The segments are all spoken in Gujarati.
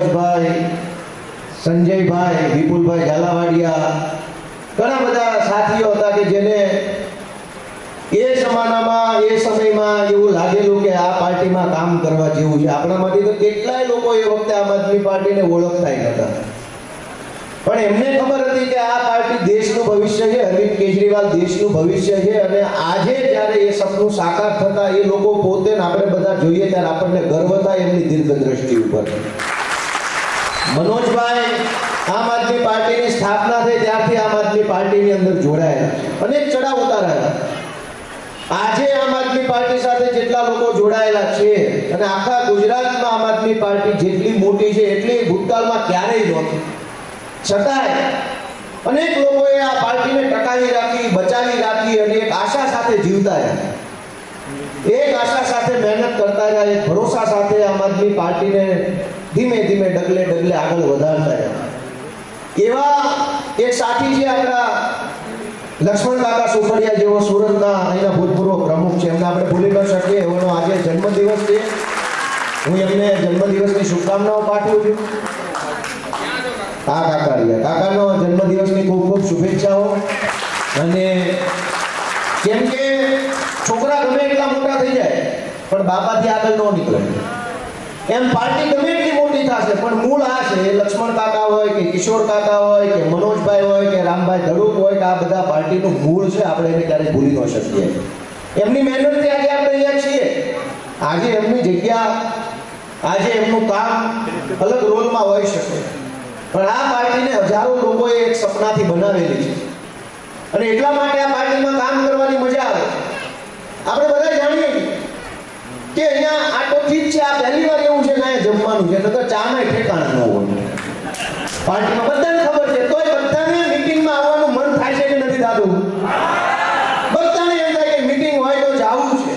ભાઈ સંજયભાઈ, વિપુલભાઈ ઝાલાવાડિયા, ઘણા બધા સાથીઓ હતા કે જેને એ જમાનામાં, એ સમયમાં એવું લાગેલું કે આ પાર્ટીમાં કામ કરવા જેવું છે. આપણા માટે તો કેટલાય લોકો એ વખતે આમ આદમી પાર્ટીને ઓળખતા હતા પણ એમને ખબર હતી કે આ પાર્ટી દેશનું ભવિષ્ય છે, અરવિંદ કેજરીવાલ દેશનું ભવિષ્ય છે અને આજે જ્યારે એ સપનું સાકાર થતા એ લોકો પોતે આપણે બધા જોઈએ ત્યારે આપણને ગર્વ થાય એમની દીર્ઘ દ્રષ્ટિ ઉપર. મનોજભાઈ આમ આદમી પાર્ટીની સ્થાપના થઈ ત્યારથી આમ આદમી પાર્ટીની અંદર જોડાયેલા અનેક ચડાવ ઉતારાયેલા આજે આમ આદમી પાર્ટી સાથે જેટલા લોકો જોડાયેલા છે અને આખા ગુજરાતમાં આમ આદમી પાર્ટી જેટલી મોટી છે, એટલી ભૂતકાળમાં ક્યારેય નહોતી. છતાંય અનેક લોકોએ આ પાર્ટીને ટકાવી રાખી, બચાવી રાખી અને એક આશા સાથે જીવતા રહ્યા. એક આશા સાથે મહેનત કરતા રહ્યા, એક ભરોસા સાથે આમ આદમી પાર્ટીને ધીમે ધીમે ડગલે ડગલે આગળ વધારતા રહ્યા. એવા એક સાથી છે આપણા લક્ષ્મણ કાકા સુખડિયા જેવો સુરતના અહીંના ભૂતપૂર્વ પ્રમુખ છે. એમને આપણે ભૂલી ન શકીએ એનો આજે જન્મદિવસ છે. હું એમને જન્મદિવસની શુભકામનાઓ પાઠવું છું. હા, કાકા રહ્યા. કાકાનો જન્મદિવસની ખૂબ ખૂબ શુભેચ્છાઓ. અને કેમ કે છોકરા ગમે એટલા મોટા થઈ જાય, પણ બાપાથી આગળ ન નીકળે. એમ પાર્ટી ગમે એટલી મોટી થશે, પણ મૂળ આ છે લક્ષ્મણ કાકા હોય, કે કિશોર કાકા હોય, કે મનોજભાઈ હોય, કે રામભાઈ ધડુક હોય, કે આ બધા પાર્ટીનું મૂળ છે, આપણે એને ક્યારેય ભૂલી ન શકીએ. એમની મહેનતથી આજે આપણે અહીંયા છીએ. આજે એમની જગ્યા, આજે એમનું કામ અલગ રોલમાં હોઈ શકે. પણ આ પાર્ટીને હજારો લોકોએ એક સપનાથી બનાવેલી છે. અને એટલા માટે આ પાર્ટીમાં કામ કરવાની મજા આવે. આપણે બધા જાણીએ કે અહીંયા આ તો ઠીક છે, આ પહેલી વાર એવું છે કે અહીંયા જમવાનું છે, નકર ચામાં ઠેકાણા ન હોય. પાર્ટીમાં બધાને ખબર છે, તોય બધાને મીટિંગમાં આવવાનું મન થાય છે કે નથી થતું બધાને એમ થાય કે મીટિંગ હોય તો જવું છે.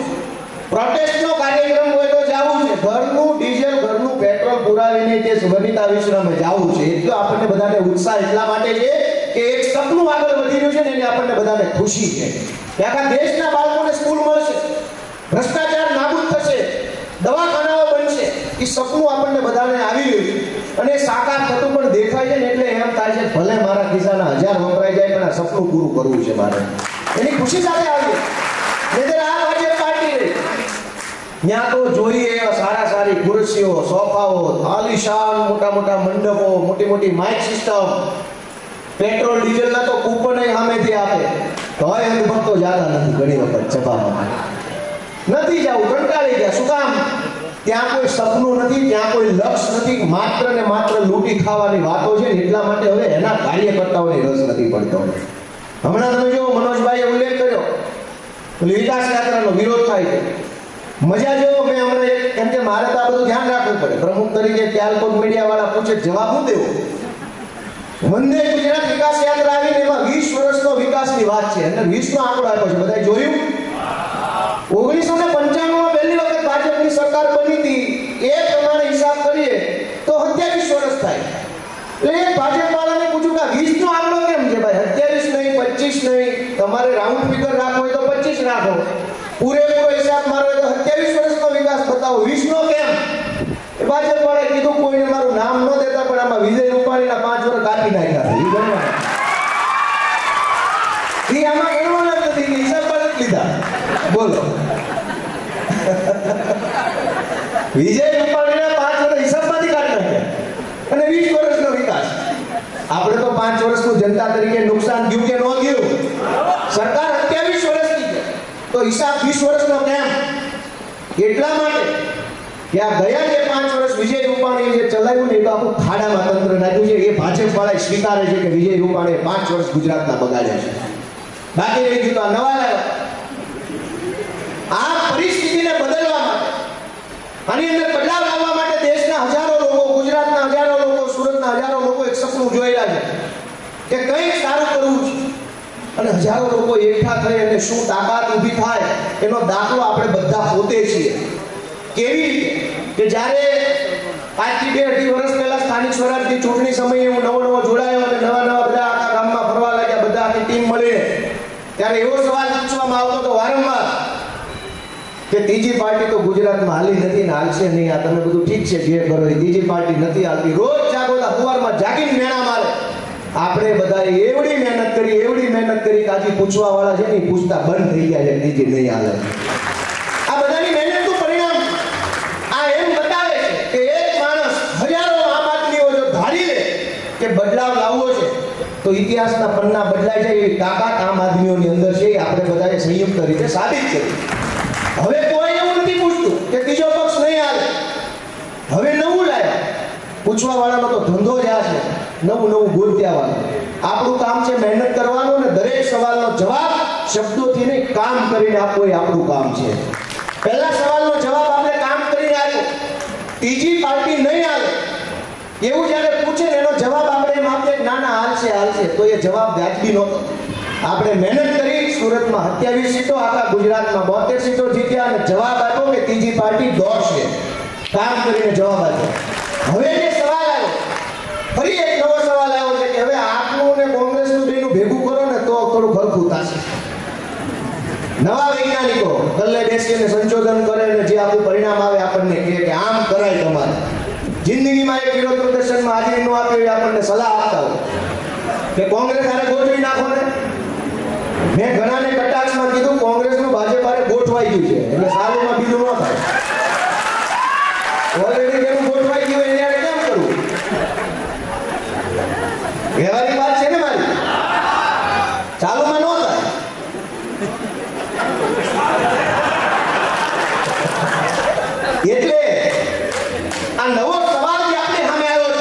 પ્રોટેસ્ટનો કાર્યક્રમ હોય તો જાવું છે. ઘરનું ડીઝલ, ઘરનું પેટ્રોલ પુરાવીને તે વનિતા વિશ્રામે જાવું છે એટલો આપણને બધાને ઉત્સાહ એટલા માટે છે કે એક સપનું આગળ વધી રહ્યું છે ને એને આપણને બધાને ખુશી છે. આખા દેશના બાળકોને સ્કૂલ મળશે, ભ્રષ્ટાચાર નાબૂદ થશે, દવાખાનાઓ બનશે, એ સપનું આપણને બધાને આવી રહ્યું અને સાકાર થતું પણ દેખાય છે ને એટલે એમ થાય છે, ભલે મારા ખિસ્સાના હજાર વપરાઈ જાય, પણ આ સપનું પૂરું કરવું છે મારે. એની ખુશી સાથે આવી નહીતર આ ભાજપ પાર્ટી ત્યાં તો જોઈએ સારા સારી ખુરશીઓ, સોફાઓ આલિશાન મોટા મોટા મંડપો, મોટી મોટી માઇક સિસ્ટમ. પેટ્રોલ, ડીઝલના તો કૂપન સામેથી આપે. તોય એમ ભક્તો જાતા નથી ઘણી વખત સભામાં. નથી જવું, કંટાળી ગયા. શું કામ? ત્યાં કોઈ સપનું નથી, ત્યાં કોઈ લક્ષ નથી, માત્ર ને માત્ર લૂંટી ખાવાની વાતો છે ને એટલા માટે હવે એના કાર્યકર્તાઓને રસ નથી પડતો. હમણાં તમે જો મનોજભાઈએ ઉલ્લેખ કર્યો. વિકાસ યાત્રાનો વિરોધ થાય છે. મજા જો મેં હમણાં એક કેમ કે મારે તો આ બધું ધ્યાન રાખવું પડે. પ્રમુખ તરીકે ક્યાર કોઈ મીડિયા વાળા પૂછે, જવાબ હું દેવો? વંદે ગુજરાત વિકાસ યાત્રા આવીને એમાં વીસ વર્ષનો વિકાસની વાત છે. અને વીસનો આંકડો આપ્યો છે. બધાએ જોયું? ઓગણીસો ને પંચાણું પહેલી વખત ભાજપની સરકાર બની હતી. એ પ્રમાણે હિસાબ કરીએ તો સત્યાવીસ વર્ષ થાય. એટલે એક ભાજપ વાળાને પૂછું કે વીસ નો આંકડો કેમ છે ભાઈ? સત્યાવીસ નહીં, પચીસ નહીં. તમારે રાઉન્ડ ફિગર રાખવો હોય તો પચીસ રાખો. પૂરેપૂરો હિસાબ મારો હોય તો સત્યાવીસ વર્ષનો વિકાસ બતાવો. વીસ નો કેમ? ભાજપ વાળાએ કીધું, કોઈને મારું નામ ન દેતા, પણ આમાં વિજય રૂપાણીના પાંચ વર્ષ કાપી નાખ્યા છે. ઈ આમાં ગણવાના જ હિસાબ પર લીધા. બોલો. વિજય રૂપાણીના પાંચ વર્ષ હિસાબમાંથી કાઢી નાખ્યા. અને વીસ વર્ષનો વિકાસ. આપણે તો પાંચ વર્ષનું જનતા તરીકે નુકસાન થયું કે ન થયું? સરકાર સત્યાવીસ વર્ષની તો હિસાબ વીસ વર્ષનો કેમ? એટલા માટે કે આ ગયા જે પાંચ વર્ષ વિજય રૂપાણીએ જે ચલાવ્યું ને એ તો આખું ખાડામાં તંત્ર નાખ્યું છે. એ ભાજપ વાળા સ્વીકારે છે કે વિજય રૂપાણીએ પાંચ વર્ષ ગુજરાતના બગાડ્યા છે. બાકી રહી ગયું તો આ નવા લાવ્યા આ પરિસ્થિતિને બદલવા માટે, આની અંદર બદલાવ લાવવા માટે દેશના હજારો લોકો, ગુજરાતના હજારો લોકો, સુરતના હજારો લોકો એક સપનું જોયેલા છે કે કંઈક સારું કરવું છે. અને હજારો લોકો એકઠા થઈ અને શું તાકાત ઊભી થાય એનો દાખલો આપણે બધા પોતે છીએ. કેવી કે જ્યારે આજથી બે અઢી વર્ષ પહેલા સ્થાનિક સ્વરાજની ચૂંટણી સમયે હું નવો નવો જોડાયો અને નવા નવા બધા આખા ગામમાં ફરવા લાગ્યા, બધા આખી ટીમ મળીને. ત્યારે એવો સવાલ પૂછવામાં આવતો હતો વારંવાર કે ત્રીજી પાર્ટી તો ગુજરાતમાં હાલી નથી ને હાલશે નહીં. આ તમે બધું ઠીક છે, જે કરો ત્રીજી પાર્ટી નથી હાલતી. રોજ જાગોતા સવારમાં જાગીને મેણા મારે. આપણે બધા એવડી મહેનત કરી, એવડી મહેનત કરી કે આજે પૂછવા વાળા છે ને પૂછતા બંધ થઈ ગયા છે, ત્રીજી નહીં હાલે આ બધાની મહેનતનું પરિણામ આ એમ બતાવે છે કે એક માણસ હજારો આમ આદમીઓ જો ધારી લે કે બદલાવ લાવવો છે તો ઇતિહાસના પન્ના બદલાય જાય એવી તાકાત આમ આદમીઓની અંદર છે, એ આપણે બધાએ સંયુક્ત રીતે સાબિત કરી. હવે કોઈ એવું નથી પૂછતું કે ત્રીજો પક્ષ નહીં આવે હવે નવું લાવ્યા પૂછવા વાળાનો તો ધંધો જ આ છે. નવું નવું બોલત્યા વાળું. આપણું કામ છે મહેનત કરવાનું અને દરેક સવાલનો જવાબ શબ્દોથી નહીં, કામ કરીને આપવો એ આપણું કામ છે. પહેલા સવાલનો જવાબ આપણે કામ કરીને આપ્યો. ત્રીજી પાર્ટી નહીં આવે એવું જ્યારે પૂછે ને, એનો જવાબ આપણે એમ આપીએ ના ના, હાલશે હાલશે. તો એ જવાબ વ્યાજબી નહોતો આપણે મહેનત કરી, સુરતમાં સત્યાવીસ સીટો આખા ગુજરાતમાં બોતેર સીટો જીત્યા અને જવાબ આપ્યો કે ત્રીજી પાર્ટી દોડશે. કામ કરીને જવાબ આપ્યો. હવે જે સવાલ આવ્યો, ફરી એક નવો સવાલ આવ્યો છે કે, હવે આપનું ને કોંગ્રેસનું બેનું ભેગું કરો ને, તો થોડું ફરખું થશે. નવા વૈજ્ઞાનિકો, ગલ્લે બેસીને સંશોધન કરે ને જે આપણું પરિણામ આવે, આપણને કહે કે, આમ કરાય તમારે. જિંદગીમાં એક વિરોધ પ્રદર્શનમાં હાજરી ન આપી હોય આપણને સલાહ આપતા હોય. કે કોંગ્રેસ આને ગોઠવી નાખો ને. મેં ઘણાને કટાક્ષમાં કીધું, કોંગ્રેસનું ભાજપ આને ગોઠવાઈ ગયું છે. એટલે સાલુમાં બીજું ન થાય. ઓલરેડી જેનું ગોઠવાઈ ગયું એને આરે કેમ કરવું વ્યવહારિક વાત છે ને મારી ચાલુમાં ન થાય એટલે આ નવો સવાલ જે આપણે સામે આવ્યો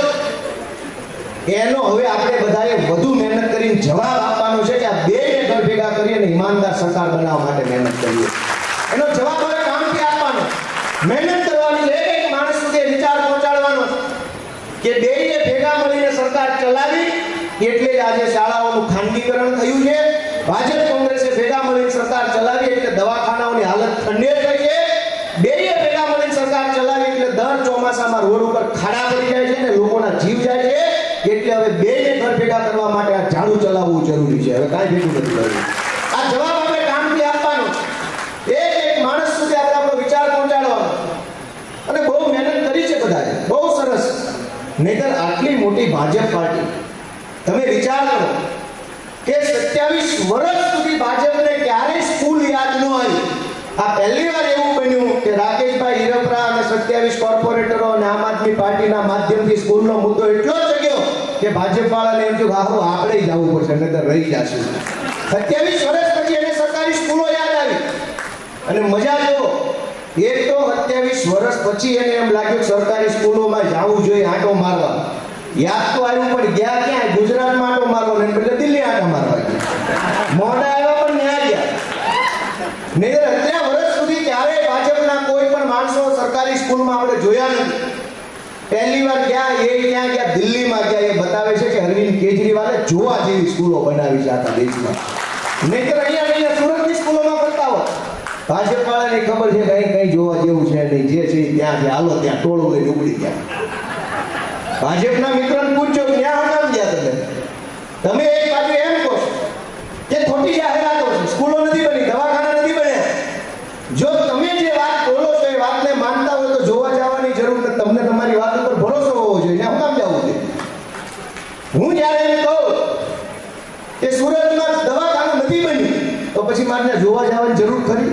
છે એનો હવે આપણે બધાએ વધુ મહેનત કરીને જવાબ આપવાનો છે કે આ બે ને ઘર ભેગા કરી અને ઈમાનદાર સરકાર બનાવવા માટે મહેનત કરીએ એનો જવાબ હવે કામથી આપવાનો મહેનત કરવાની છે એક એક માણસ સુધી એ વિચાર પહોંચાડવાનો છે કે બેયે ભેગા મળીને સરકાર ચલાવી, એટલે આજે શાળાઓનું ખાનગીકરણ થયું છે. ભાજપ કોંગ્રેસે ભેગા મળીને સરકાર ચલાવી, એટલે દવાખાનાઓની હાલત ખંડેર થઈ છે. બેય ભેગા મળીને સરકાર ચલાવી, એટલે દર ચોમાસામાં રોડ ઉપર ખાડા પડી જાય છે ને લોકોના જીવ જાય છે. એટલે હવે બેને ઘર ભેગા કરવા માટે આ ઝાડુ ચલાવવું જરૂરી છે. હવે કાંઈ ભેગું નથી કરવું આ જવાબ આપણે કામથી આપવાનો છે. એક એક માણસ સુધી આપણે આપણો વિચાર પહોંચાડવાનો અને બહુ મહેનત કરી છે બધાએ બહુ સરસ નહીતર આટલી મોટી ભાજપ પાર્ટી. તમે વિચાર કરો કે સત્યાવીસ વર્ષ સુધી ભાજપને ક્યારેય સ્કૂલ યાદ ન આવી. આ પહેલી વાર એવું બન્યું કે રાકેશભાઈ હિરપરા અને સત્યાવીસ કોર્પોરેટરો અને આમ આદમી પાર્ટીના માધ્યમથી સ્કૂલનો મુદ્દો એટલો જગ્યો કે ભાજપ વાળાને એમ થયું આખું આપણે જ જવું પડશે, નહીતર રહી જશું સત્યાવીસ વર્ષ પછી એને સરકારી સ્કૂલો યાદ આવી. અને મજા જુઓ એક તો સત્યાવીસ વર્ષ પછી એને એમ લાગ્યું સરકારી સ્કૂલોમાં જવું જોઈએ, આંટો મારવા. યાદ તો આવ્યું, પણ ગયા ક્યાં ગુજરાતમાં આંટો મારવા ને એટલે દિલ્હી આંટો મારવા મોડા આવ્યા પણ ન્યા ગયા. નહીં અત્યારે વર્ષ સુધી ક્યારે ભાજપના કોઈ પણ માણસો સરકારી સ્કૂલમાં આપણે જોયા નથી. પહેલી વાર ગયા, એ ક્યાં ગયા? દિલ્હીમાં ગયા. એ બતાવે છે કે અરવિંદ કેજરીવાલે જોવા જેવી સ્કૂલો બનાવી છે આખા દેશમાં. નહીંતર અહીંયા અહીંયા સુરતની સ્કૂલોમાં ફરતા ભાજપ વાળાને ખબર છે કઈ કઈ જોવા જેવું છે નહીં. જે છે ત્યાં છે. હાલો, ત્યાં ટોળું લઈને ઉપડી ગયા. ભાજપના મિત્રોને પૂછજો કે હતા ગયા તમે? તમે એક બાજુ એમ કહો કે ખોટી જાહેરાતો છે. સ્કૂલો નથી બની દવાખાના નથી બન્યા જો તમે જે વાત બોલો છો એ વાતને માનતા હોય તો જોવા જવાની જરૂર નથી તમને તમારી વાત ઉપર ભરોસો હોવો જોઈએ ત્યાં હું કામ જવું છે હું જ્યારે એમ કહું કે સુરતમાં દવાખાનું નથી બન્યું તો પછી મારે જોવા જવાની જરૂર ખરી?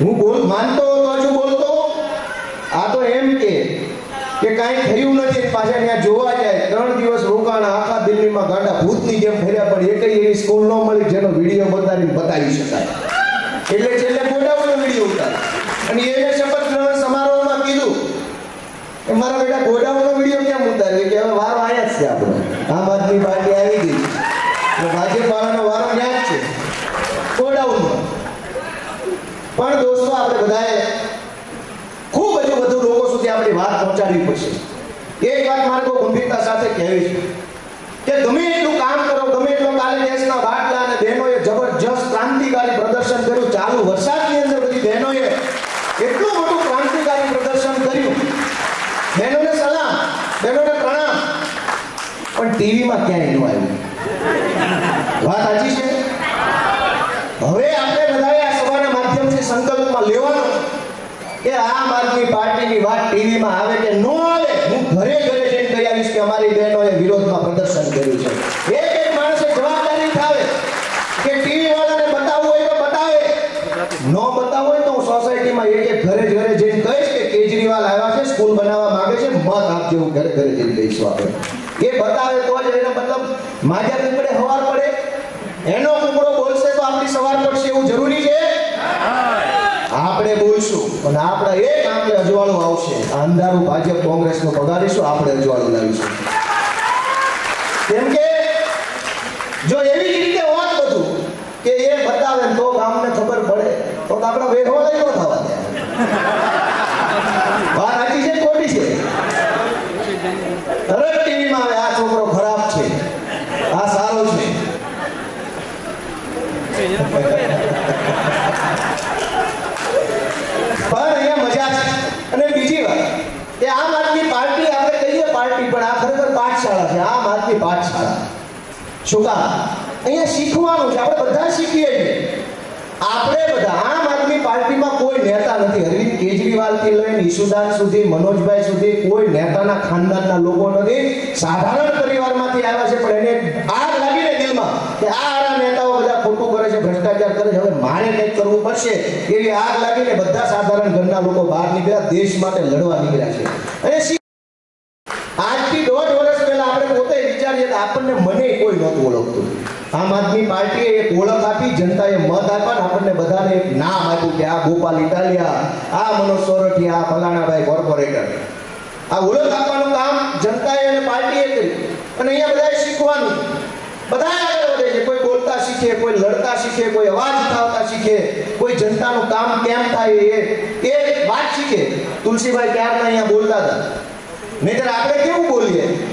હું બોલ, માનતો હતો હજુ બોલતો આ તો એમ કે કે કાંઈ થયું નથી પાછા ત્યાં જોવા જાય, ત્રણ દિવસ રોકાણ, આખા દિલ્હીમાં ગાંડા ભૂતની જેમ ફેર્યા, પણ એક એવી સ્કૂલ ન મળી જેનો વીડિયો બતાવીને બતાવી શકાય. એટલે છેલ્લે ગોડાઉનનો વીડિયો ઉતાર. અને એને શપથ ગ્રહણ સમારોહમાં કીધું કે મારા બેટા ગોડાઉનનો વીડિયો કેમ ઉતાર્યો? કે હવે વારો આયા જ છે આપણો. આમ આદમી પાર્ટી આવી ગઈ એટલે ભાજપ વાળાનો વારો ત્યાં જ છે ગોડાઉનમાં પણ દોસ્તો, આપણે બધાએ ખૂબ હજુ વધુ લોકો સુધી આપણી વાત પહોંચાડવી પડશે. એક વાત મારે બહુ ગંભીરતા સાથે કહેવી છે કે ગમે એટલું કામ કરો, ગમે એટલો કાલે દેશના બાટલા અને બહેનોએ જબરજસ્ત ક્રાંતિકારી પ્રદર્શન કર્યું, ચાલુ વરસાદની અંદર બધી બહેનોએ એટલું મોટું ક્રાંતિકારી પ્રદર્શન કર્યું. બહેનોને સલામ, બહેનોને પ્રણામ. પણ ટીવીમાં ક્યાંય ન આવ્યું? વાત સાચી છે? સંકલ્પમાં લેવાનો કે આમ આદમી પાર્ટીની વાત ટીવીમાં આવે કે ન આવે, હું ઘરે ઘરે જઈને કહી આવીશ કે અમારી બહેનોએ વિરોધમાં પ્રદર્શન કર્યું છે. એક એક કે બતાવવું હોય તો બતાવે. ન બતાવવું હોય તો હું સોસાયટીમાં એક એક ઘરે ઘરે જઈને કહીશ કે કેજરીવાલ આવ્યા છે, સ્કૂલ બનાવવા માંગે છે, મત આપજો, હું ઘરે ઘરે જઈને કહીશું એ બતાવે તો જ એનો મતલબ માજા કુકડે સવાર પડે. એનો કુકડો બોલશે તો આપણી સવાર પડશે એવું જરૂરી છે. આપણે બોલશું. અને આપણે એક આંકડે અજવાળું આવશે. આ અંધારું ભાજપ કોંગ્રેસનું પગારીશું આપણે અજવાળું લાવીશું કેમ કે જો એવી જ રીતે હોત બધું કે એ બતાવે તો ગામને ખબર પડે. તો આપણે વેઠો લઈ ન થવા દે વાત સાચી છે કે ખોટી છે તરત ટીવીમાં આવે આ છોકરો ખરાબ છે આ સારો છે પણ અહીંયા મજા છે અને બીજી વાત કે આમ આદમી પાર્ટી આપણે કહીએ પાર્ટી પણ આ ખરેખર પાઠશાળા છે આમ આદમી પાઠશાળા શું અહીંયા શીખવાનું છે. આપણે બધા શીખીએ છીએ. આપણે બધા આમ આદમી પાર્ટીમાં કોઈ નેતા નથી. અરવિંદ કેજરીવાલથી લઈને ઈશુદાન સુધી, મનોજભાઈ સુધી કોઈ નેતાના ખાનદાનના લોકો નથી. સાધારણ પરિવારમાંથી આવ્યા છે, પણ એને આગ લાગીને દિલમાં કે આ આરા નેતાઓ બધા ખોટું કરે છે, ભ્રષ્ટાચાર કરે છે. હવે મારે કંઈક કરવું પડશે. એવી આગ લાગીને બધા સાધારણ ઘરના લોકો બહાર નીકળ્યા. દેશ માટે લડવા નીકળ્યા છે. અને શી- આજથી દોઢ વર્ષ પહેલા આપણે પોતે વિચારીએ તો આપણને મને કોઈ નહોતું ઓળખતું આમ આદમી પાર્ટીએ એક ઓળખ આપી, જનતાએ મત આપ્યા ને આપણને બધાને એક નામ આપ્યું કે આ ગોપાલ ઇટાલિયા, આ મનોજ સોરઠિયા, આ ફલાણાભાઈ કોર્પોરેટર. આ ઓળખ આપવાનું કામ જનતાએ અને પાર્ટીએ કર્યું. અને અહીંયા બધાએ શીખવાનું. બધા આગળ વધે છે. કોઈ બોલતા શીખે, કોઈ લડતા શીખે, કોઈ અવાજ ઉઠાવતા શીખે, કોઈ જનતાનું કામ કેમ થાય એ એ વાત શીખે. તુલસીભાઈ ક્યારના અહીંયા બોલતા હતા? નહીતર આપણે કેવું બોલીએ?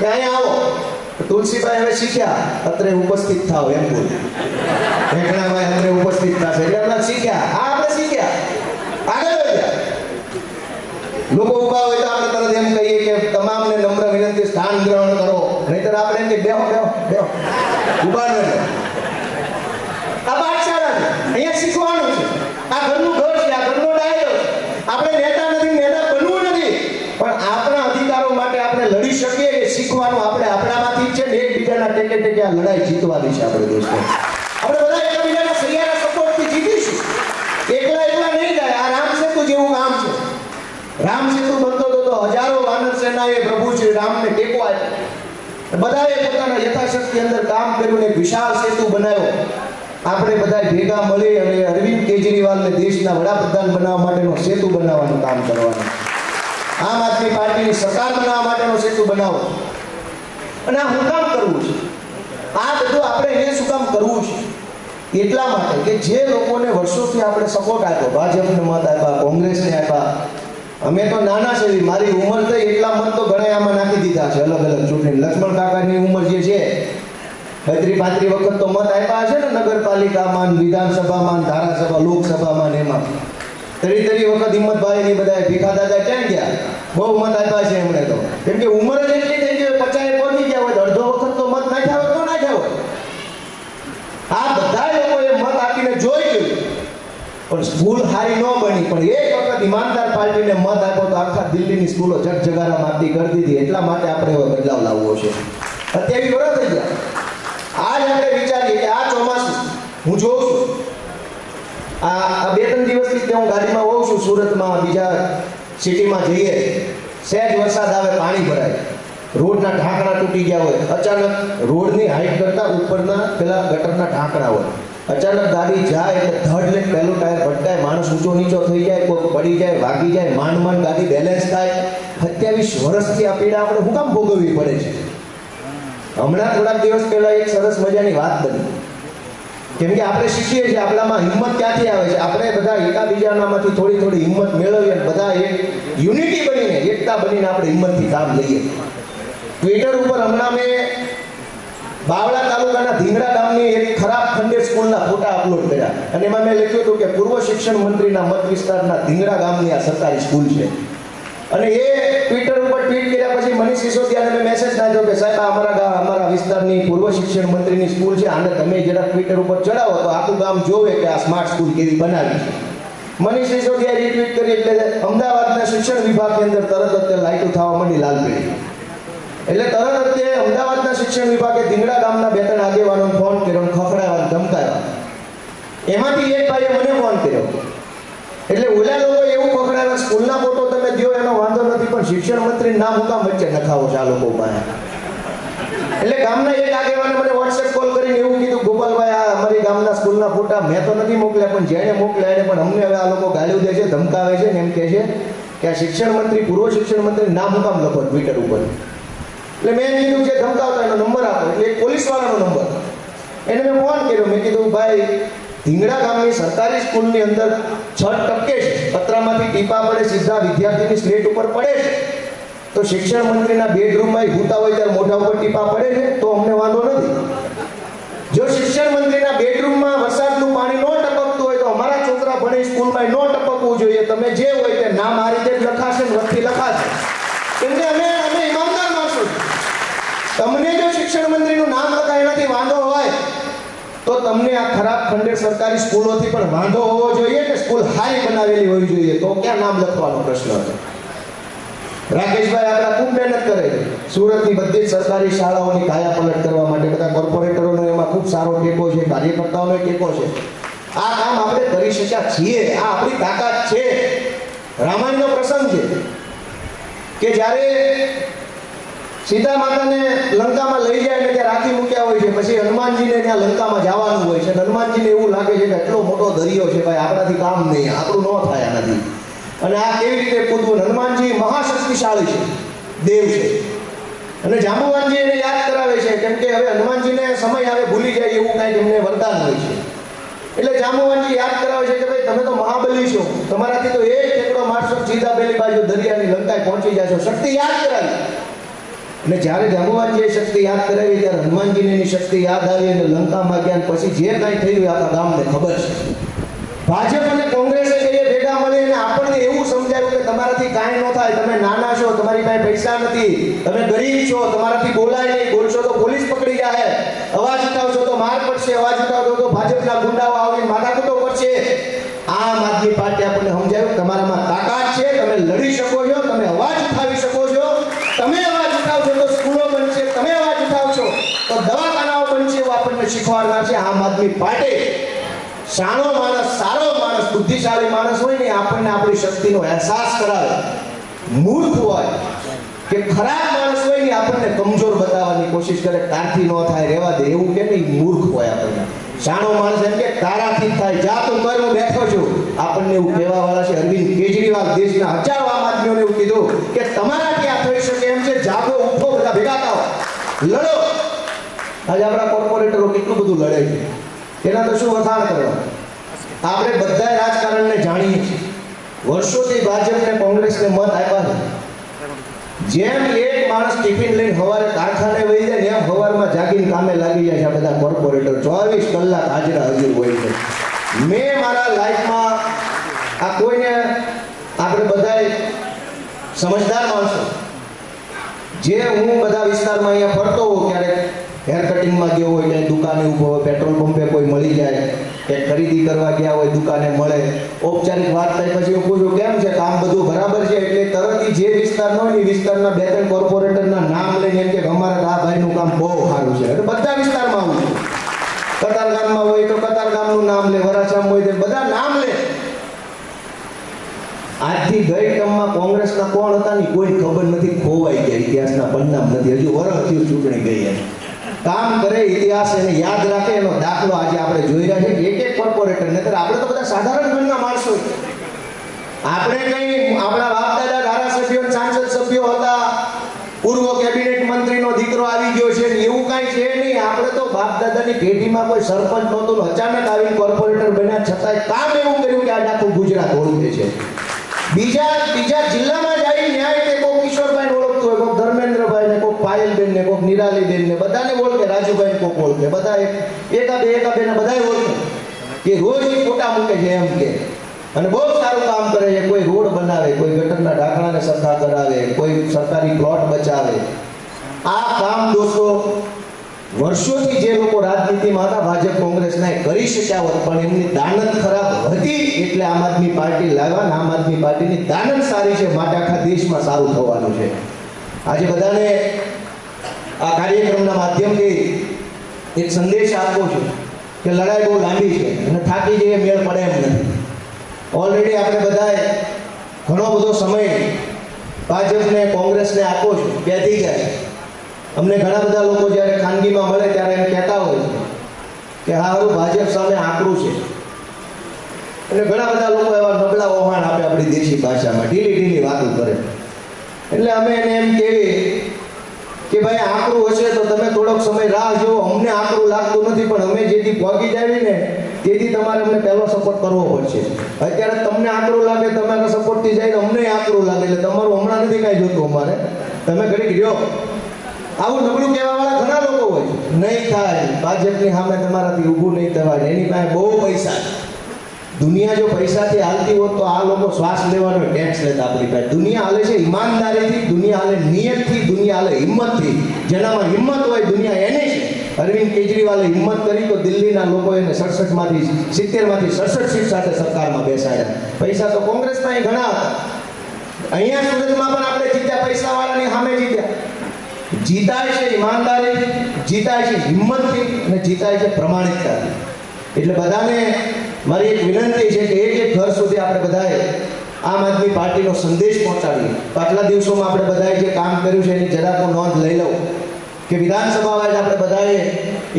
કે અહીંયા આવો. તુલસીભાઈ હવે શીખ્યા, અત્રે ઉપસ્થિત થાવ એમ બોલ. વેકણાભાઈ અત્રે ઉપસ્થિત થશે એટલે આપણે શીખ્યા. આ આપણે શીખ્યા. લોકો ઊભા હોય તો આપણે તરત એમ કહીએ કે તમામને નમ્ર વિનંતી, સ્થાન ગ્રહણ કરો. નહીતર આપણે એમ કે બેહો બેહો બેહો. ઊભા ન આ અહીંયા શીખવાનું છે આ ઘરનું ઘર છે આ ઘરનો ડાયરો છે આપણે નેતા નથી નેતા બનવું નથી પણ આપણા અધિકારો માટે આપણે લડી શકીએ કે શીખવાનું આપણે આપણામાંથી જ છે ને એકબીજાના ટેકે ટેકે આ લડાઈ જીતવાની છે આપણે દોસ્તો આપણે બધા એકબીજાના સહિયારા સપોર્ટથી જીતીશું. એકલા એકલા નહીં જાય. આ રામ સેતુ જેવું કામ છે. રામ સેતુ બનતો હતો તો હજારો વાનર સેનાએ પ્રભુ શ્રી રામને ટેકો આપ્યો. બધાએ પોતાના યથાશક્તિ અંદર કામ કર્યું ને વિશાળ સેતુ બનાવ્યો. આપણે બધા ભેગા મળી અને અરવિંદ કેજરીવાલને દેશના વડાપ્રધાન બનાવવા માટેનો સેતુ બનાવવાનું કામ કરવાનું. આમ આદમી પાર્ટીની સરકાર બનાવવા માટેનો સેતુ બનાવો. અને આ હું કામ કરવું છે. આ બધું આપણે એ શું કામ કરવું છે? એટલા માટે કે જે લોકોને વર્ષોથી આપણે સપોર્ટ આપ્યો, ભાજપને મત આપ્યા, કોંગ્રેસને આપ્યા, અમે તો નાના છે, મારી ઉંમર થઈ એટલા મત તો ઘણા આમાં નાખી દીધા છે, અલગ અલગ ચૂંટણી. લક્ષ્મણ કાકાની ઉંમર જે છે, બત્રી પાંત્રી વખત તો મત આપ્યા છે ને નગરપાલિકામાં વિધાનસભામાં ધારાસભા, લોકસભામાં એમાં. તરી તરી વખત હિંમતભાઈ ની બધા ભીખા દાદા ક્યાં ગયા? બહુ મત આપ્યા છે એમણે તો. કેમ કે ઉંમર જ એટલી થઈ ગઈ પચાએ પહોંચી ગયા હોય તો અડધો વખત તો મત નાખ્યા હોય તો નાખ્યા હોય આ બધા લોકોએ મત આપીને જોઈ ગયું. પણ સ્કૂલ હારી ન બની. પણ એક વખત ઈમાનદાર પાર્ટીને મત આપ્યો તો આખા દિલ્હીની સ્કૂલો જગજગારા મારતી કરી દીધી. એટલા માટે આપણે હવે બદલાવ લાવવો છે. અત્યારે વર્ષ થઈ ગયા. આજ આપણે વિચારીએ કે આ ચોમાસું હું જોઉં છું. આ આ બે ત્રણ દિવસથી તે હું ગાડીમાં હોઉં છું. સુરતમાં બીજા સિટીમાં જઈએ. સહેજ વરસાદ આવે, પાણી ભરાય. રોડના ઢાંકણા તૂટી ગયા હોય. અચાનક રોડની હાઈટ કરતા ઉપરના પેલા ગટરના ઢાંકણા હોય. અચાનક ગાડી જાય એટલે ધડ લઈને પહેલું ટાયર ભટકાય, માણસ ઊંચો નીચો થઈ જાય કોઈ પડી જાય, વાગી જાય, માંડ માંડ ગાડી બેલેન્સ થાય. સત્યાવીસ વર્ષથી આ પીડા આપણે હું કામ ભોગવવી પડે છે? હમણાં થોડાક દિવસ પહેલા એક સરસ મજાની વાત બની. કેમ કે આપણે શીખીએ છીએ, આપણામાં હિંમત ક્યાંથી આવે છે? આપણે બધા એકાબીજાનામાંથી થોડી થોડી હિંમત મેળવીએ બધા એક યુનિટી બનીને એકતા બનીને આપણે હિંમતથી કામ લઈએ. ટ્વિટર ઉપર હમણાં મેં બાવળા તાલુકાના ધીંગડા ગામની એક ખરાબ ખંડેર સ્કૂલના ફોટા અપલોડ કર્યા. અને એમાં મેં લખ્યું હતું કે પૂર્વ શિક્ષણ મંત્રીના મત વિસ્તારના ધીંગડા ગામની આ સરકારી સ્કૂલ છે. અને એ ટ્વિટર ઉપર ટ્વીટ કર્યા પછી મનીષ સિસોદિયાને મેં મેસેજ નાખ્યો કે સાહેબ અમારા ગામ અમારા વિસ્તારની પૂર્વ શિક્ષણ મંત્રીની સ્કૂલ છે, આને તમે જરા ટ્વિટર ઉપર ચડાવો તો આખું ગામ જોવે કે આ સ્માર્ટ સ્કૂલ કેવી બનાવી છે. મનીષ સિસોદિયા રીટ્વીટ કરી એટલે અમદાવાદના શિક્ષણ વિભાગની અંદર તરત અત્યારે લાઈટો થવા માંડી, લાલ પીળી એટલે તરત જ તે અમદાવાદના શિક્ષણ વિભાગે ધીંગડા ગામના બે ત્રણ આગેવાનો ફોન કર્યો અને ધમકાવ્યા એમાંથી એક ભાઈએ મને ફોન કર્યો. એટલે ઓલા લોકો એવું પકડાવ્યા સ્કૂલના ફોટો તમે દો એનો વાંધો નથી, પણ શિક્ષણ મંત્રી નામ મુકામ વચ્ચે નખાવો છે આ લોકો પાસે. એટલે ગામના એક આગેવાને મને વોટ્સએપ કોલ કરીને એવું કીધું, ગોપાલભાઈ, આ અમારી ગામના સ્કૂલના ફોટા મેં તો નથી મોકલ્યા, પણ જેણે મોકલ્યા એને પણ અમને હવે આ લોકો ગાળ્યું દે છે, ધમકાવે છે ને એમ કહે છે કે આ શિક્ષણ મંત્રી, પૂર્વ શિક્ષણ મંત્રી નામ હું કામ લખો ટ્વિટર ઉપર. એટલે મેં કીધું જે ધમકાવતા એનો નંબર આપો. એટલે પોલીસવાળાનો નંબર. એને મેં ફોન કર્યો. મેં કીધું, ભાઈ ધીંગડા ગામની સરકારી સ્કૂલની અંદર છ ટપકે છે. પતરામાંથી ટીપા પડે, સીધા વિદ્યાર્થીની સ્લેટ ઉપર પડે છે. તો શિક્ષણ મંત્રીના બેડરૂમમાં હુતા હોય ત્યારે મોઢા ઉપર ટીપા પડે છે, તો અમને વાંધો નથી. જો શિક્ષણ મંત્રીના બેડરૂમમાં વરસાદનું પાણી ન ટપકતું હોય તો અમારા છોકરા ભણે સ્કૂલમાં ન ટપકવું જોઈએ. તમે જે હોય તે નામ આ રીતે જ લખાશે વચ્ચે લખાશે. કેમ અમે અમે ઈમાનદાર માણસો છીએ. તમને જો શિક્ષણ મંત્રીનું નામ લખાય એનાથી વાંધો હોય, તો તમને આ ખરાબ ખંડેર સરકારી સ્કૂલોથી પણ વાંધો હોવો જોઈએ કે સ્કૂલ હારી બનાવેલી હોવી જોઈએ? તો ક્યાં નામ લખવાનો પ્રશ્ન હતો? રાકેશભાઈ આપણા ખૂબ મહેનત કરે સુરતની બધી જ સરકારી શાળાઓની કાયા પલટ કરવા માટે બધા કોર્પોરેટરોનો એમાં ખૂબ સારો ટેકો છે, કાર્યકર્તાઓનો ટેકો છે. આ કામ આપણે કરી શક્યા છીએ. આ આપણી તાકાત છે. રામાયણનો પ્રસંગ છે કે જ્યારે સીતા માતાને લંકામાં લઈ જાય ને ત્યાં રાખી મૂક્યા હોય છે. પછી હનુમાનજીને ત્યાં લંકામાં જવાનું હોય છે. હનુમાનજીને એવું લાગે છે કે એટલો મોટો દરિયો છે ભાઈ, આપણાથી કામ નહીં, આપણું ન થાય આનાથી. અને આ કેવી રીતે કૂદવું હનુમાનજી મહાશક્તિશાળી છે, દેવ છે. અને જાંબુવાનજી એને યાદ કરાવે છે, કેમ કે હવે હનુમાનજીને સમય આવે, ભૂલી જાય, એવું કાંઈક એમને વરદાન હોય છે. એટલે જાંબુવાનજી યાદ કરાવે છે કે ભાઈ, તમે તો મહાબલી છો. તમારાથી તો એક એકડો મારશો સીધા પેલી બાજુ દરિયાની લંકાએ પહોંચી જશો શક્તિ યાદ કરાવી. અને જ્યારે જાંબુવાનજીએ શક્તિ યાદ કરાવી, ત્યારે હનુમાનજીની શક્તિ યાદ આવી અને લંકામાં ગયા પછી જે કાંઈ થયું આપણા ગામને ખબર છે. ભાજપ અને કોંગ્રેસે કહીએ ભેગા મળી અને આપણને એવું સમજાયું કે તમારાથી કાંઈ ન થાય, તમે નાના છો, તમારી પાસે પૈસા નથી, તમે ગરીબ છો, તમારાથી બોલાય નહીં, બોલશો તો પોલીસ પકડી જાય અવાજ ઉઠાવશો તો માર પડશે, અવાજ ઉઠાવશો તો ભાજપના ગુંડાઓ આવીને માથાકૂટો કરશે. આમ આદમી પાર્ટી આપણને સમજાયું તમારામાં તાકાત છે, તમે લડી શકો છો, તમે અવાજ ઉઠાવી શકો છો તમે અવાજ ઉઠાવશો તો સ્કૂલો બનશે તમે અવાજ ઉઠાવશો તો દવાખાનાઓ બનશે એવું આપણને શીખવાડનાર છે. આમ આદમી પાર્ટી સાણો માણસ, સારો માણસ, બુદ્ધિશાળી માણસ હોય ને આપણને આપણી શક્તિનો અહેસાસ કરાવે. મૂર્ખ હોય કે ખરાબ માણસ હોય ને આપણને કમજોર બતાવવાની કોશિશ કરે. તારથી ન થાય, રહેવા દે, એવું કે નહીં, મૂર્ખ હોય આપણને. સાણો માણસ એમ કે, તારાથી થાય, જા તું કર હું બેઠો છું. આપણને એવું કહેવા વાળા છે, અરવિંદ કેજરીવાલ, દેશના હજારો આમ આદમીઓને એવું કીધું કે તમારાથી આ થઈ શકે એમ છે, જાગો, ઉઠો, બધા ભેગા થાઓ. લડો. આજે આપણા કોર્પોરેટરો કેટલું બધું લડે છે? એના તો શું વખાણ કરવા? આપણે બધા રાજકારણને જાણીએ છીએ. વર્ષોથી ભાજપને, કોંગ્રેસને મત આપ્યા છે. જેમ એક માણસ ટિફિન લઈને સવારે કારખાને વહી જાય એમ સવારમાં જાગીને કામે લાગી જાય છે આ બધા કોર્પોરેટર. ચોવીસ કલાક હાજરા હાજર હોય છે. મેં મારા લાઈફમાં આ કોઈને આપણે બધાએ સમજદાર માણસો. જે હું બધા વિસ્તારમાં અહીંયા ફરતો હોઉં, ક્યારેક હેર કટિંગમાં ગયો હોય ક્યાંય દુકાને ઊભો હોય પેટ્રોલ પંપે કોઈ મળી જાય, કે ખરીદી કરવા ગયા હોય દુકાને મળે, ઔપચારિક વાત થાય, પછી હું પૂછું, કેમ છે? કામ બધું બરાબર છે? એટલે તરત જે વિસ્તાર હોય એ વિસ્તારના બે ત્રણ કોર્પોરેટરના નામ લઈને કે અમારા આ ભાઈનું કામ બહુ સારું છે. એટલે બધા વિસ્તારમાં આવું છે. કતાર ગામમાં હોય તો કતાર ગામનું નામ લે, વરાછામ હોય તો બધા નામ લે. આજથી ગઈ ટર્મમાં કોંગ્રેસના કોણ હતા ની કોઈ ખબર નથી, ખોવાઈ ગયા, ઇતિહાસના પરિણામ નથી. હજુ વરસ ચૂંટણી ગઈ એમ. કામ કરે ઇતિહાસ એને યાદ રાખે, એનો દાખલો આજે આપણે જોઈ રહ્યા છીએ. એક એક કોર્પોરેટર નહીતર આપણે તો બધા સાધારણ ઘરના માણસો આપણે કઈ આપણા બાપ દાદા ધારાસભ્યો સાંસદ સભ્યો હતા, પૂર્વ કેબિનેટ મંત્રીનો દીકરો આવી ગયો છે એવું કાંઈ છે નહીં. આપણે તો બાપ દાદાની પેઢીમાં કોઈ સરપંચ નહોતું અચાનક આવીને કોર્પોરેટર બન્યા. છતાંય કામ એવું કર્યું કે આ આખું ગુજરાત ઓળખે છે. બીજા બીજા જિલ્લામાં જાય ન્યાય તે કોક કિશોરભાઈ ઓળખતો હોય કોક ધર્મેન્દ્રભાઈ ને કોક પાયલબેન ને કોક નિરાલીબેન ને બધાને ઓળખે રાજુભાઈ કોક ઓળખે. બધા એક એકાબે એકાબે ને બધા ઓળખે. કે રોજ ફોટા મૂકે છે એમ કે. અને બહુ સારું કામ કરે છે. કોઈ રોડ બનાવે, કોઈ ગટરના ઢાંકણાને સરખા કરાવે કોઈ સરકારી પ્લોટ બચાવે. આ કામ દોસ્તો વર્ષોથી જે લોકો રાજનીતિમાં હતા, ભાજપ કોંગ્રેસના એ કરી શક્યા હોત, પણ એમની દાનત ખરાબ હતી એટલે આમ આદમી પાર્ટી લાવ્યા આમ આદમી પાર્ટીની દાનત સારી છે, માટે આખા દેશમાં સારું થવાનું છે. આજે બધાને આ કાર્યક્રમના માધ્યમથી એક સંદેશ આપવો છું કે લડાઈ બહુ લાંબી છે અને થાકી જઈએ મેળ પડે એમ નથી. ઓલરેડી આપણે બધાએ ઘણો બધો સમય ભાજપને, કોંગ્રેસને આપો છો, બેઠી ગયા છે. અમને ઘણા બધા લોકો જ્યારે ખાનગીમાં મળે ત્યારે એમ કહેતા હોય છે કે હારું, ભાજપ સામે આકરું છે. એટલે ઘણા બધા લોકો એવા નબળા ઓહાણ આપે આપણી દેશી ભાષામાં ઢીલી ઢીલી વાતો કરે એટલે અમે એને એમ કહેવી કે ભાઈ આકરું હશે તો તમે થોડોક સમય રાહ જુઓ. અમને આકરું લાગતું નથી, પણ અમે જેથી પહોંચી જાવી ને, તેથી તમારે અમને પહેલો સપોર્ટ કરવો પડશે. અત્યારે તમને આકરું લાગે તમારા સપોર્ટથી જાય અમને આકરું લાગે, એટલે તમારું હમણાં નથી કાંઈ જોતું અમારે. તમે ઘડીક રહ્યો. આવું નબળું કહેવા વાળા ઘણા લોકો હોય નહીં થાય. ભાજપની સામે તમારાથી ઊભું નહીં થવાય. એની પાસે બહુ પૈસા દુનિયા જો પૈસાથી હાલતી હોત તો આ લોકો શ્વાસ લેવાનો ટેક્સ લેતા આપણી પાસે. દુનિયા હાલે છે ઈમાનદારીથી, દુનિયા હાલે નિયતથી. દુનિયા હાલે હિંમતથી જેનામાં હિંમત હોય દુનિયા એને છે. અરવિંદ કેજરીવાલે હિંમત કરી તો દિલ્હીના લોકો એને સડસઠમાંથી, સિત્તેરમાંથી સડસઠ સીટ સાથે સરકારમાં બેસાડ્યા. પૈસા તો કોંગ્રેસના ઘણા હતા. અહીંયા સુરતમાં પણ આપણે જીત્યા, પૈસાવાળાની સામે જીત્યા. જીતાય છે ઈમાનદારી, જીતાય છે હિંમતથી અને જીતાય છે પ્રમાણિકતાથી. એટલે બધાને મારી એક વિનંતી છે કે એક એક ઘર સુધી આપણે બધાએ આમ આદમી પાર્ટીનો સંદેશ પહોંચાડીએ. પાછલા દિવસોમાં આપણે બધાએ જે કામ કર્યું છે એની જરાક હું નોંધ લઈ લઉં કે વિધાનસભામાં આપણે બધાએ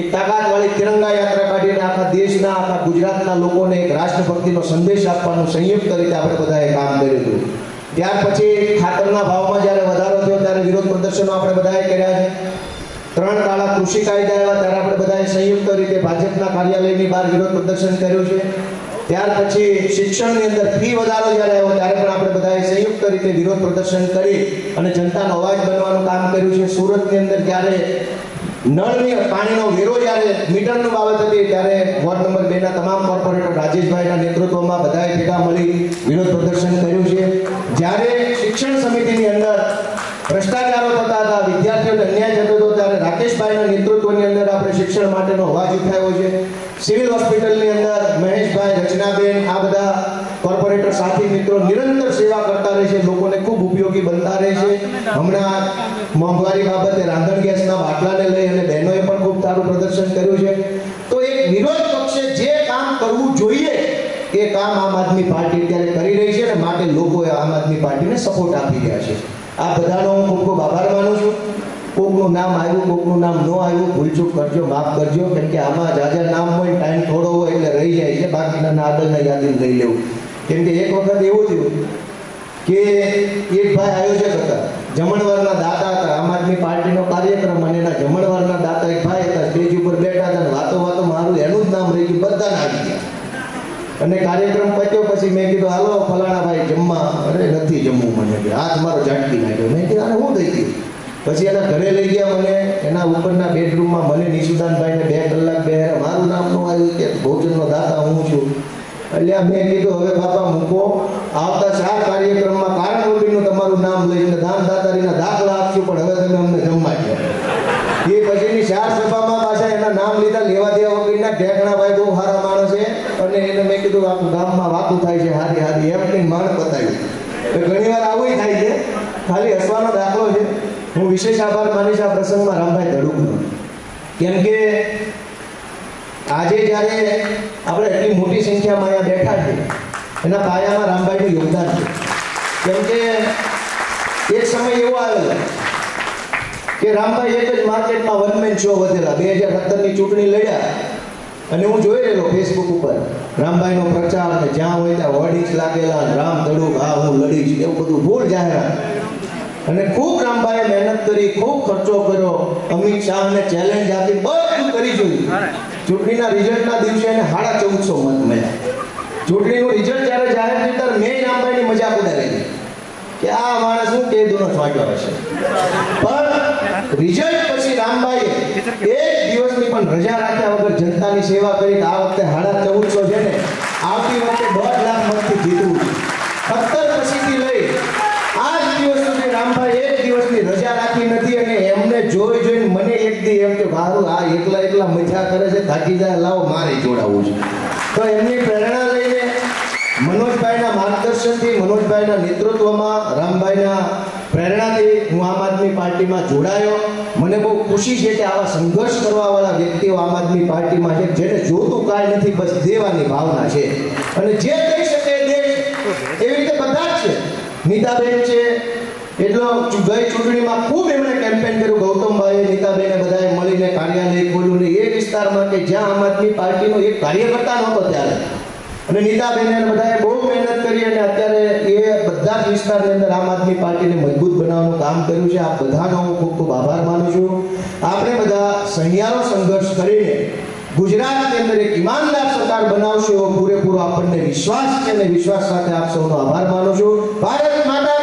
એક તાકાતવાળી તિરંગા યાત્રા કાઢીને આખા દેશના, આખા ગુજરાતના લોકોને એક રાષ્ટ્રભક્તિનો સંદેશ આપવાનું સંયુક્ત રીતે આપણે બધાએ કામ કર્યું હતું. ત્યાર પછી ખાતરના ભાવમાં જ્યારે વધારો થયો, ત્યારે વિરોધ પ્રદર્શનો આપણે બધાએ કર્યા છે. ત્રણ કાળા કૃષિ કાયદા આવ્યા, ત્યારે આપણે બધાએ સંયુક્ત રીતે ભાજપના કાર્યાલયની બહાર વિરોધ પ્રદર્શન કર્યું છે. ત્યાર પછી શિક્ષણની અંદર ફી વધારો જ્યારે આવ્યો, ત્યારે પણ આપણે બધાએ સંયુક્ત રીતે વિરોધ પ્રદર્શન કરી અને જનતાનો અવાજ બનવાનું કામ કર્યું છે. સુરતની અંદર જ્યારે નળની પાણીનો વેરો જ્યારે મીટરનું બાબત હતી ત્યારે વોર્ડ નંબર બે ના તમામ કોર્પોરેટર રાજેશભાઈના નેતૃત્વમાં બધાએ ભેગા મળી વિરોધ પ્રદર્શન કર્યું છે. જ્યારે શિક્ષણ સમિતિની અંદર ભ્રષ્ટાચારો થતા હતા, વિદ્યાર્થીઓને અન્યાય થતો હતો, ત્યારે રાકેશભાઈના નેતૃત્વની અંદર આપણે શિક્ષણ માટેનો અવાજ ઉઠાવ્યો છે. સિવિલ હોસ્પિટલની અંદર મહેશભાઈ રચનાબેન, આ બધા કોર્પોરેટર સાથી મિત્રો નિરંતર સેવા કરતા રહે છે, લોકોને ખૂબ ઉપયોગી બનતા રહે છે. હમણાં મોંઘવારી બાબતે રાંધણ ગેસના બાટલાને લઈ અને બહેનોએ પણ ખૂબ સારું પ્રદર્શન કર્યું છે. તો એક વિરોધ પક્ષે જે કામ કરવું જોઈએ એ કામ આમ આદમી પાર્ટી અત્યારે કરી રહી છે અને માટે લોકોએ આમ આદમી પાર્ટીને સપોર્ટ આપી રહ્યા છે. આ બધાનો હું ખૂબ ખૂબ આભાર માનું છું. કોકનું નામ આવ્યું, કોકનું નામ ન આવ્યું, ભૂલચૂક કરજો, માફ કરજો, કેમ કે આમાં જાજા નામ હોય ટાઈમ થોડો હોય એટલે રહી જાય છે, બાકીના આગળના યાદી લઈ લેવું. કેમ કે એક વખત એવું થયું કે એક ભાઈ આયોજક હતા, જમણવારના દાતા હતા, આમ આદમી પાર્ટીનો કાર્યક્રમ અને એના જમણવારના દાતા એક ભાઈ હતા, સ્ટેજ ઉપર બેઠા હતા વાતો વાતો મારું એનું જ નામ રહી ગયું બધા આવી ગયા. અને કાર્યક્રમ પત્યો પછી મેં કીધું, હાલો, ફલાણા ભાઈ, જમવા. અરે, નથી જમવું મને હાથ મારો ઝાટકી નાખ્યો. મેં કીધું, આને હું ગયું પછી એના ઘરે લઈ ગયા મને. એના ઉપરના બેડરૂમમાં મને નિશુદાનભાઈને બે કલાક બે મારું નામ આવ્યું કે ભોજનનો દાતા હું છું. એટલે મેં કીધું, હવે બાપા મૂકો. આવતા ચાર કાર્યક્રમમાં કારણ વગરનું તમારું નામ લઈને દાન દાતારીના દાખલા આપશું, પણ હવે તમે અમને જમવા છે એ પછીની ચાર સભામાં પાછા એના નામ લીધા. લેવા દેવા વગરના ઢેકણા ભાઈ બહુ સારા માણસ છે. અને એને મેં કીધું આખું ગામમાં વાતું થાય છે, હારી હારી. એમ કંઈ માણ બતાવ્યું ઘણી વાર આવું થાય છે. ખાલી હસવાનો દાખલો છે. હું વિશેષ આભાર માનીશ આ પ્રસંગમાં રામભાઈ ધડુકનો. કેમ કે આજે જ્યારે આપણે એટલી મોટી સંખ્યામાં અહીંયા બેઠા છે, એના પાયામાં રામભાઈનું યોગદાન છે. કેમ કે એક સમય એવો આવેલો કે રામભાઈ એક જ માર્કેટમાં વનમેન શો વધેલા, બે હજાર સત્તરની ચૂંટણી લડ્યા. અને હું જોઈ રહેલો ફેસબુક ઉપર, રામભાઈનો પ્રચાર ને જ્યાં હોય ત્યાં હોર્ડિંગ્સ લાગેલા, રામ ધડુક હા હું લડીશ એવું બધું ભૂલ જાહેરાત. અને ખૂબ રામભાઈએ મહેનત કરી, ખૂબ ખર્ચો કર્યો. અમિત શાહને ચેલેન્જ આપી, બધું કરી જોયું. ચૂંટણીના રિઝલ્ટના દિવસે એને સાડા ચૌદસો મત મળ્યા. ચૂંટણીનું રિઝલ્ટ જ્યારે જાહેર થયું, ત્યારે મેં રામભાઈની મજાક ઉડાવી કે આ માણસ શું કે દોનો છવાટ્યો હશે? પણ રિઝલ્ટ પછી રામભાઈએ એક દિવસની પણ રજા રાખ્યા વગર જનતાની સેવા કરી, આ વખતે સાડા ચૌદસો છે ને, આવતી વખતે દોઢ લાખ મતથી જીતવું છે સત્તર પછીથી લઈ આજ દિવસ સુધી રામભાઈ એક દિવસની રજા રાખી નથી અને એમને જોઈ જોઈને મને એક દી મારું આ એકલા એકલા મજા કરે છે, થાકી જાય, લાવો, મારે જોડાવવું છે. તો એમની પ્રેરણા લઈને મનોજભાઈના માર્ગદર્શનથી, મનોજભાઈના નેતૃત્વમાં, રામભાઈના પ્રેરણાથી હું આમ આદમી પાર્ટીમાં જોડાયો. મને બહુ ખુશી છે કે આવા સંઘર્ષ કરવાવાળા વ્યક્તિઓ આમ આદમી પાર્ટીમાં છે, જેને જોતું કાંઈ નથી, બસ દેવાની ભાવના છે. અને જે કહી શકે દેશ, એવી રીતે બધા જ છે. નીતાબેન છે એટલો ગઈ ચૂંટણીમાં ખૂબ એમણે કેમ્પેન કર્યું. ગૌતમભાઈ નીતાબેને બધાએ મળીને કાર્યાલય ખોલ્યું ને એ વિસ્તારમાં કે જ્યાં આમ આદમી પાર્ટીનો એક કાર્યકર્તા નહોતો ત્યારે. અને નીતાબેને બધાએ બહુ મહેનત કરી અને અત્યારે એ બધા જ વિસ્તારની અંદર આમ આદમી પાર્ટીને મજબૂત બનાવવાનું કામ કર્યું છે. આ બધાનો હું ખૂબ ખૂબ આભાર માનું છું. આપણે બધા સહિયારો સંઘર્ષ કરીને ગુજરાતની અંદર એક ઈમાનદાર સરકાર બનાવશે એવો પૂરેપૂરો આપણને વિશ્વાસ છે અને વિશ્વાસ સાથે આપ સૌનો આભાર માનું છું. ભારત માતા